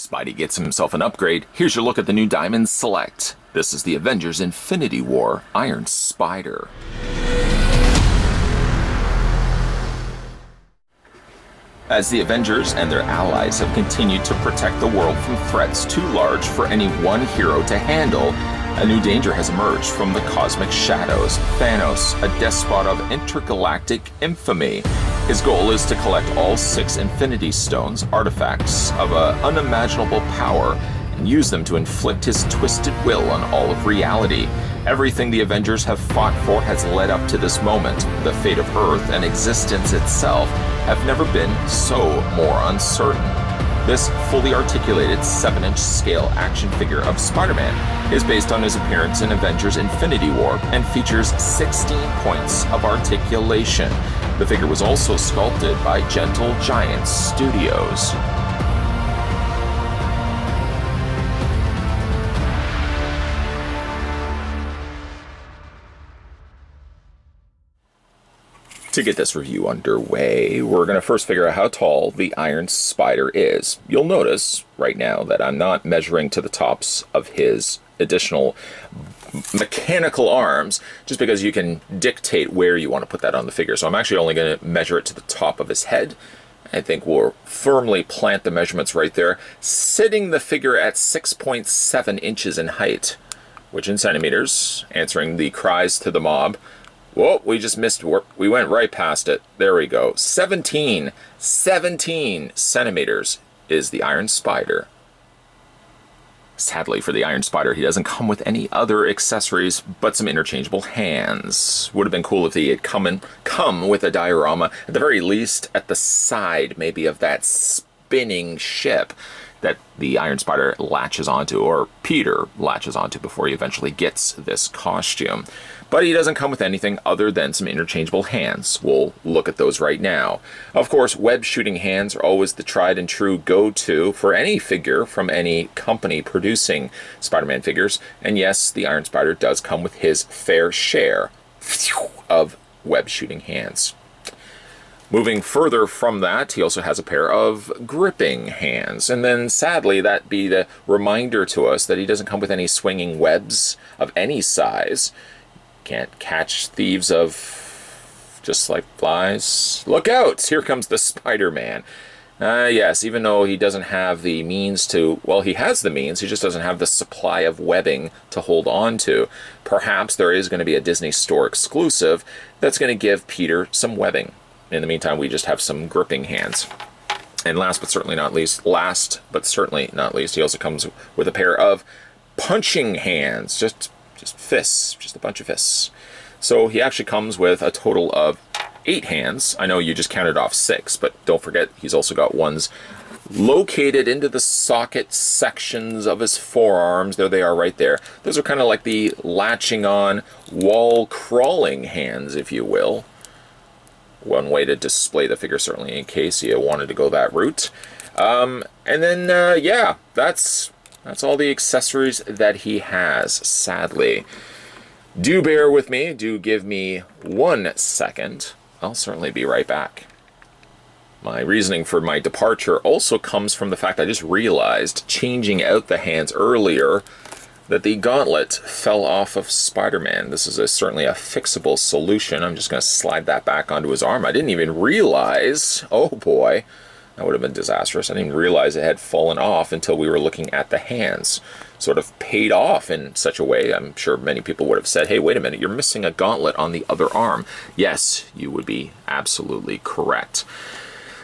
Spidey gets himself an upgrade. Here's your look at the new Diamond Select. This is the Avengers Infinity War Iron Spider. As the Avengers and their allies have continued to protect the world from threats too large for any one hero to handle, a new danger has emerged from the cosmic shadows. Thanos, a despot of intergalactic infamy. His goal is to collect all six Infinity Stones, artifacts of an unimaginable power, and use them to inflict his twisted will on all of reality. Everything the Avengers have fought for has led up to this moment. The fate of Earth and existence itself have never been so more uncertain. This fully articulated 7 inch scale action figure of Spider Man is based on his appearance in Avengers Infinity War and features 16 points of articulation. The figure was also sculpted by Gentle Giant Studios. To get this review underway, we're going to first figure out how tall the Iron Spider is. You'll notice right now that I'm not measuring to the tops of his additional mechanical arms, just because you can dictate where you want to put that on the figure. So I'm actually only going to measure it to the top of his head. I think we'll firmly plant the measurements right there, sitting the figure at 6.7 inches in height, which in centimeters, answering the cries to the mob, Whoa, we just missed, we went right past it. There we go. 17, 17 centimeters is the Iron Spider. Sadly for the Iron Spider, he doesn't come with any other accessories but some interchangeable hands. Would have been cool if he had come, in, come with a diorama, at the very least at the side maybe of that spinning ship that the Iron Spider latches onto, or Peter latches onto before he eventually gets this costume. But he doesn't come with anything other than some interchangeable hands. We'll look at those right now. Of course, web shooting hands are always the tried and true go-to for any figure from any company producing Spider-Man figures. And yes, the Iron Spider does come with his fair share of web shooting hands. Moving further from that, he also has a pair of gripping hands. And then sadly, that be the reminder to us that he doesn't come with any swinging webs of any size. Can't catch thieves of just like flies. Look out! Here comes the Spider-Man. Uh, yes, even though he doesn't have the means to, well, he has the means, he just doesn't have the supply of webbing to hold on to. Perhaps there is going to be a Disney Store exclusive that's going to give Peter some webbing. In the meantime, we just have some gripping hands. And last but certainly not least, last but certainly not least, he also comes with a pair of punching hands, just just fists, just a bunch of fists. So he actually comes with a total of eight hands. I know you just counted off six, but don't forget he's also got ones located into the socket sections of his forearms. There they are right there. Those are kind of like the latching on, wall crawling hands, if you will. One way to display the figure, certainly, in case you wanted to go that route. Um, and then, uh, yeah, that's that's all the accessories that he has, sadly. Do bear with me. Do give me one second. I'll certainly be right back. My reasoning for my departure also comes from the fact I just realized, changing out the hands earlier, that the gauntlet fell off of Spider-Man. This is a, certainly a fixable solution. I'm just going to slide that back onto his arm. I didn't even realize, oh boy, that would have been disastrous. I didn't realize it had fallen off until we were looking at the hands. Sort of paid off in such a way, I'm sure many people would have said, hey, wait a minute, you're missing a gauntlet on the other arm. Yes, you would be absolutely correct.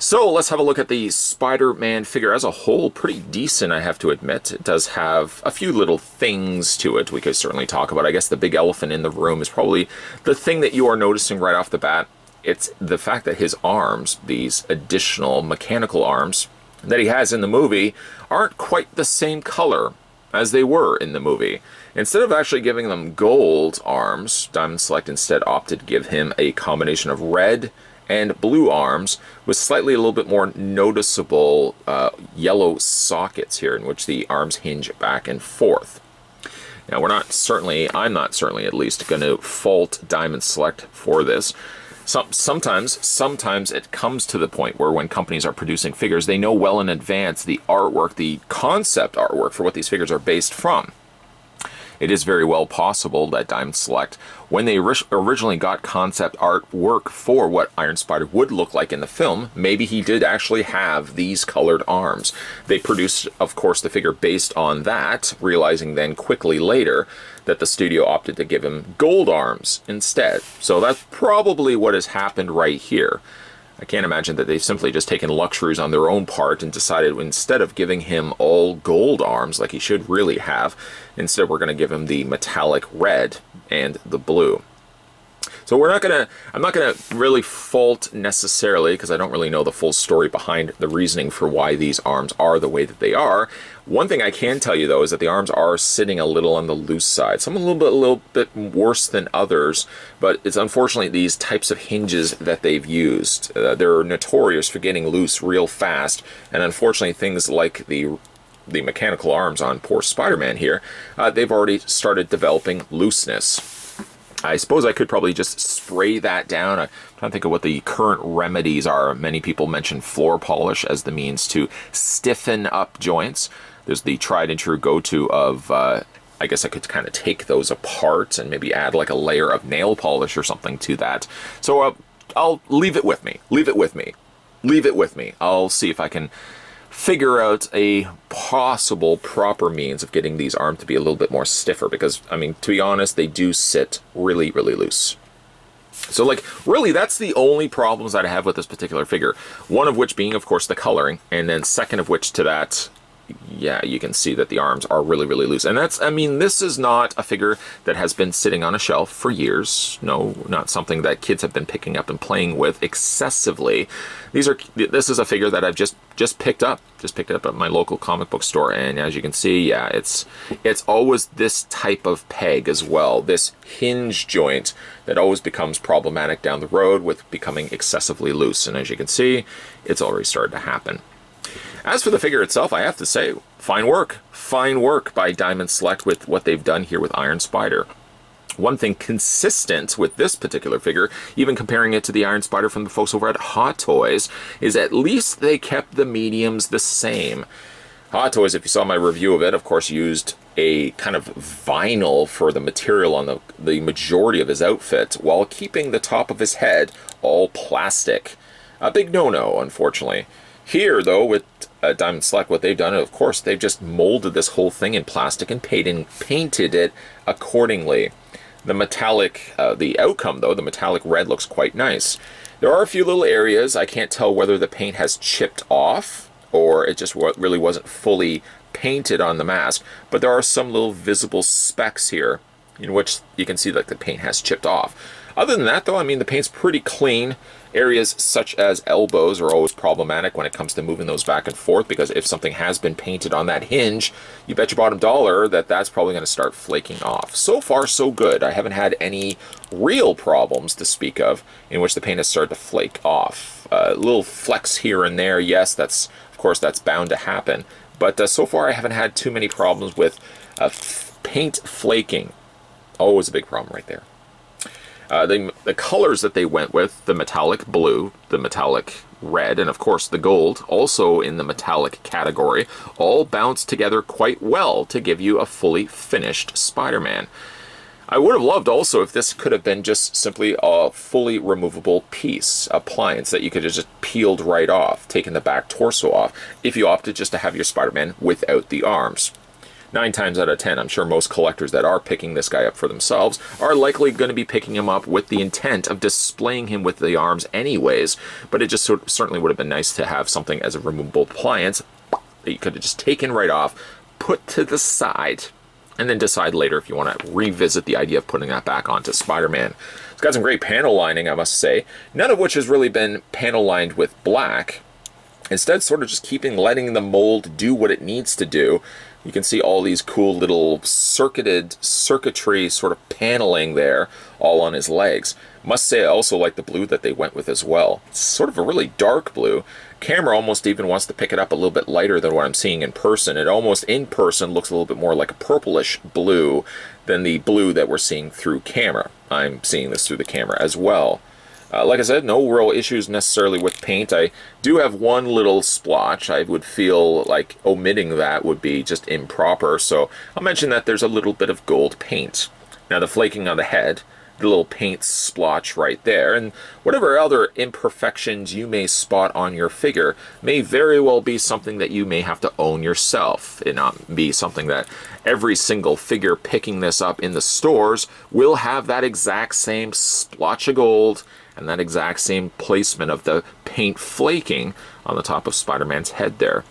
So let's have a look at the Spider-Man figure as a whole. Pretty decent, I have to admit. It does have a few little things to it we could certainly talk about. I guess the big elephant in the room is probably the thing that you are noticing right off the bat it's the fact that his arms, these additional mechanical arms that he has in the movie, aren't quite the same color as they were in the movie. Instead of actually giving them gold arms, Diamond Select instead opted to give him a combination of red and blue arms with slightly a little bit more noticeable uh, yellow sockets here in which the arms hinge back and forth. Now we're not certainly, I'm not certainly at least going to fault Diamond Select for this. Some, sometimes, sometimes it comes to the point where when companies are producing figures, they know well in advance the artwork, the concept artwork for what these figures are based from it is very well possible that Diamond Select, when they originally got concept artwork for what Iron Spider would look like in the film, maybe he did actually have these colored arms. They produced, of course, the figure based on that, realizing then quickly later that the studio opted to give him gold arms instead. So that's probably what has happened right here. I can't imagine that they've simply just taken luxuries on their own part and decided instead of giving him all gold arms like he should really have, instead we're going to give him the metallic red and the blue. So we're not gonna, I'm not gonna really fault necessarily, because I don't really know the full story behind the reasoning for why these arms are the way that they are. One thing I can tell you though is that the arms are sitting a little on the loose side. Some a little bit, a little bit worse than others, but it's unfortunately these types of hinges that they've used. Uh, they're notorious for getting loose real fast, and unfortunately things like the the mechanical arms on poor Spider-Man here, uh, they've already started developing looseness. I suppose I could probably just spray that down. I'm trying to think of what the current remedies are. Many people mention floor polish as the means to stiffen up joints. There's the tried and true go-to of, uh, I guess I could kind of take those apart and maybe add like a layer of nail polish or something to that. So uh, I'll leave it with me. Leave it with me. Leave it with me. I'll see if I can figure out a possible proper means of getting these arms to be a little bit more stiffer because, I mean, to be honest, they do sit really, really loose. So, like, really, that's the only problems that I have with this particular figure. One of which being, of course, the coloring, and then second of which to that, yeah, you can see that the arms are really, really loose. And that's, I mean, this is not a figure that has been sitting on a shelf for years. No, not something that kids have been picking up and playing with excessively. These are, this is a figure that I've just, just picked up, just picked up at my local comic book store. And as you can see, yeah, it's, it's always this type of peg as well. This hinge joint that always becomes problematic down the road with becoming excessively loose. And as you can see, it's already started to happen. As for the figure itself, I have to say, fine work. Fine work by Diamond Select with what they've done here with Iron Spider. One thing consistent with this particular figure, even comparing it to the Iron Spider from the folks over at Hot Toys, is at least they kept the mediums the same. Hot Toys, if you saw my review of it, of course used a kind of vinyl for the material on the, the majority of his outfit, while keeping the top of his head all plastic. A big no-no, unfortunately. Here, though, with uh, Diamond Select, what they've done, of course, they've just molded this whole thing in plastic and painted, painted it accordingly. The metallic, uh, the outcome, though, the metallic red looks quite nice. There are a few little areas, I can't tell whether the paint has chipped off or it just really wasn't fully painted on the mask, but there are some little visible specks here in which you can see that the paint has chipped off. Other than that, though, I mean, the paint's pretty clean. Areas such as elbows are always problematic when it comes to moving those back and forth because if something has been painted on that hinge, you bet your bottom dollar that that's probably going to start flaking off. So far, so good. I haven't had any real problems to speak of in which the paint has started to flake off. A uh, little flecks here and there, yes, that's of course that's bound to happen. But uh, so far, I haven't had too many problems with uh, paint flaking. Always a big problem right there. Uh, the, the colors that they went with, the metallic blue, the metallic red, and of course the gold, also in the metallic category, all bounce together quite well to give you a fully finished Spider-Man. I would have loved also if this could have been just simply a fully removable piece, appliance that you could have just peeled right off, taken the back torso off, if you opted just to have your Spider-Man without the arms nine times out of ten, I'm sure most collectors that are picking this guy up for themselves are likely going to be picking him up with the intent of displaying him with the arms anyways. But it just certainly would have been nice to have something as a removable appliance that you could have just taken right off, put to the side, and then decide later if you want to revisit the idea of putting that back onto Spider-Man. It's got some great panel lining, I must say, none of which has really been panel lined with black. Instead, sort of just keeping letting the mold do what it needs to do you can see all these cool little circuited circuitry sort of paneling there all on his legs. Must say I also like the blue that they went with as well. It's sort of a really dark blue. Camera almost even wants to pick it up a little bit lighter than what I'm seeing in person. It almost in person looks a little bit more like a purplish blue than the blue that we're seeing through camera. I'm seeing this through the camera as well. Uh, like I said, no real issues necessarily with paint. I do have one little splotch. I would feel like omitting that would be just improper, so I'll mention that there's a little bit of gold paint. Now the flaking on the head the little paint splotch right there, and whatever other imperfections you may spot on your figure may very well be something that you may have to own yourself. It not be something that every single figure picking this up in the stores will have that exact same splotch of gold and that exact same placement of the paint flaking on the top of Spider-Man's head there.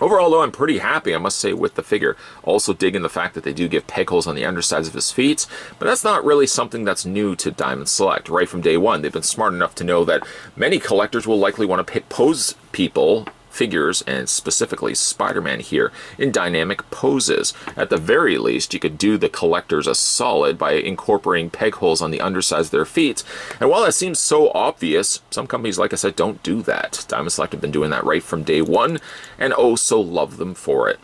Overall, though, I'm pretty happy, I must say, with the figure. Also digging the fact that they do give peg holes on the undersides of his feet, but that's not really something that's new to Diamond Select. Right from day one, they've been smart enough to know that many collectors will likely want to pose people figures, and specifically Spider-Man here, in dynamic poses. At the very least, you could do the collectors a solid by incorporating peg holes on the undersides of their feet. And while that seems so obvious, some companies, like I said, don't do that. Diamond Select have been doing that right from day one, and oh so love them for it.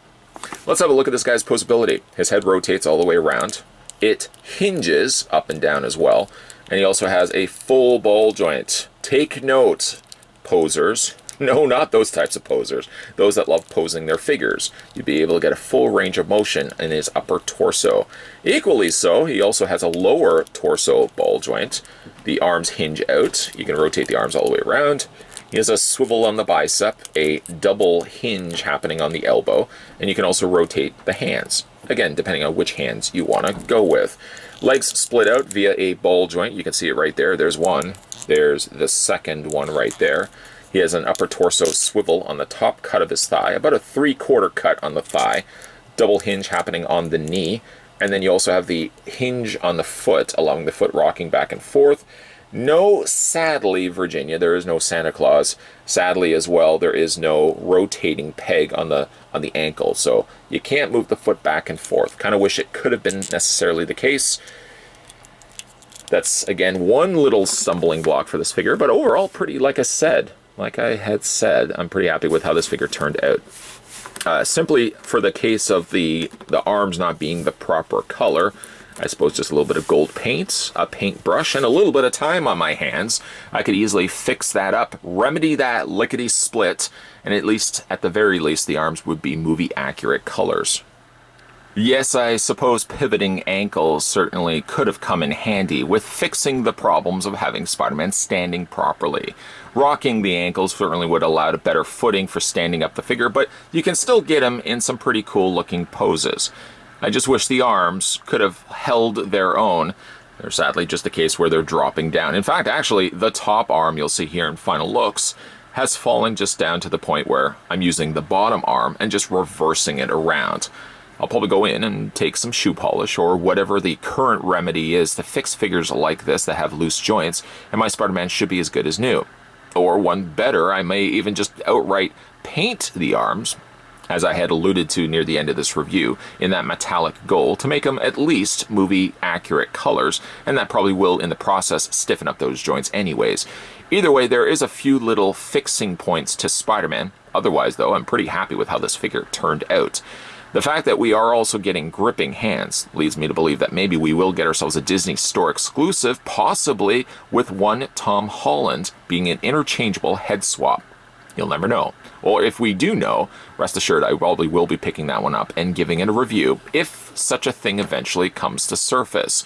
Let's have a look at this guy's posability. His head rotates all the way around. It hinges up and down as well. And he also has a full ball joint. Take note, posers. No, not those types of posers. Those that love posing their figures. You'd be able to get a full range of motion in his upper torso. Equally so, he also has a lower torso ball joint. The arms hinge out. You can rotate the arms all the way around. He has a swivel on the bicep, a double hinge happening on the elbow, and you can also rotate the hands. Again, depending on which hands you want to go with. Legs split out via a ball joint. You can see it right there. There's one. There's the second one right there. He has an upper torso swivel on the top cut of his thigh, about a three-quarter cut on the thigh, double hinge happening on the knee, and then you also have the hinge on the foot, allowing the foot rocking back and forth. No, sadly, Virginia, there is no Santa Claus. Sadly, as well, there is no rotating peg on the on the ankle, so you can't move the foot back and forth. Kind of wish it could have been necessarily the case. That's, again, one little stumbling block for this figure, but overall pretty, like I said, like I had said, I'm pretty happy with how this figure turned out. Uh, simply for the case of the, the arms not being the proper color, I suppose just a little bit of gold paint, a paintbrush, and a little bit of time on my hands, I could easily fix that up, remedy that lickety split, and at least, at the very least, the arms would be movie accurate colors. Yes, I suppose pivoting ankles certainly could have come in handy with fixing the problems of having Spider-Man standing properly. Rocking the ankles certainly would allow a better footing for standing up the figure, but you can still get him in some pretty cool looking poses. I just wish the arms could have held their own. They're sadly just a case where they're dropping down. In fact, actually, the top arm you'll see here in final looks has fallen just down to the point where I'm using the bottom arm and just reversing it around. I'll probably go in and take some shoe polish or whatever the current remedy is to fix figures like this that have loose joints, and my Spider-Man should be as good as new. Or one better, I may even just outright paint the arms, as I had alluded to near the end of this review, in that metallic gold to make them at least movie accurate colors, and that probably will in the process stiffen up those joints anyways. Either way, there is a few little fixing points to Spider-Man. Otherwise, though, I'm pretty happy with how this figure turned out. The fact that we are also getting gripping hands leads me to believe that maybe we will get ourselves a Disney Store exclusive, possibly with one Tom Holland being an interchangeable head swap. You'll never know. Or if we do know, rest assured I probably will be picking that one up and giving it a review if such a thing eventually comes to surface.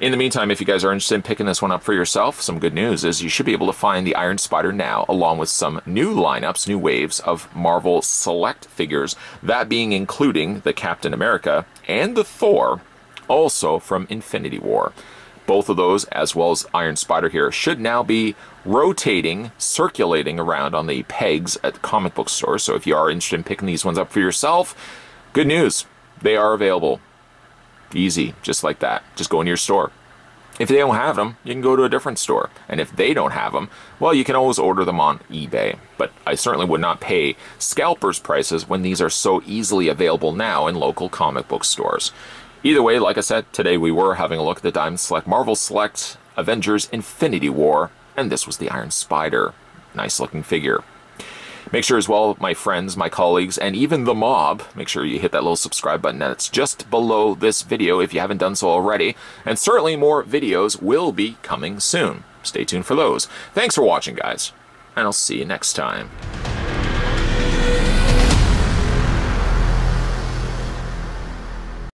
In the meantime, if you guys are interested in picking this one up for yourself, some good news is you should be able to find the Iron Spider now, along with some new lineups, new waves of Marvel Select figures, that being including the Captain America and the Thor, also from Infinity War. Both of those, as well as Iron Spider here, should now be rotating, circulating around on the pegs at comic book stores. So if you are interested in picking these ones up for yourself, good news, they are available. Easy, just like that. Just go into your store. If they don't have them, you can go to a different store. And if they don't have them, well, you can always order them on eBay. But I certainly would not pay scalpers prices when these are so easily available now in local comic book stores. Either way, like I said, today we were having a look at the Diamond Select Marvel Select Avengers Infinity War, and this was the Iron Spider. Nice looking figure. Make sure as well, my friends, my colleagues, and even the mob, make sure you hit that little subscribe button that's just below this video if you haven't done so already. And certainly more videos will be coming soon. stay tuned for those. Thanks for watching, guys, and I'll see you next time.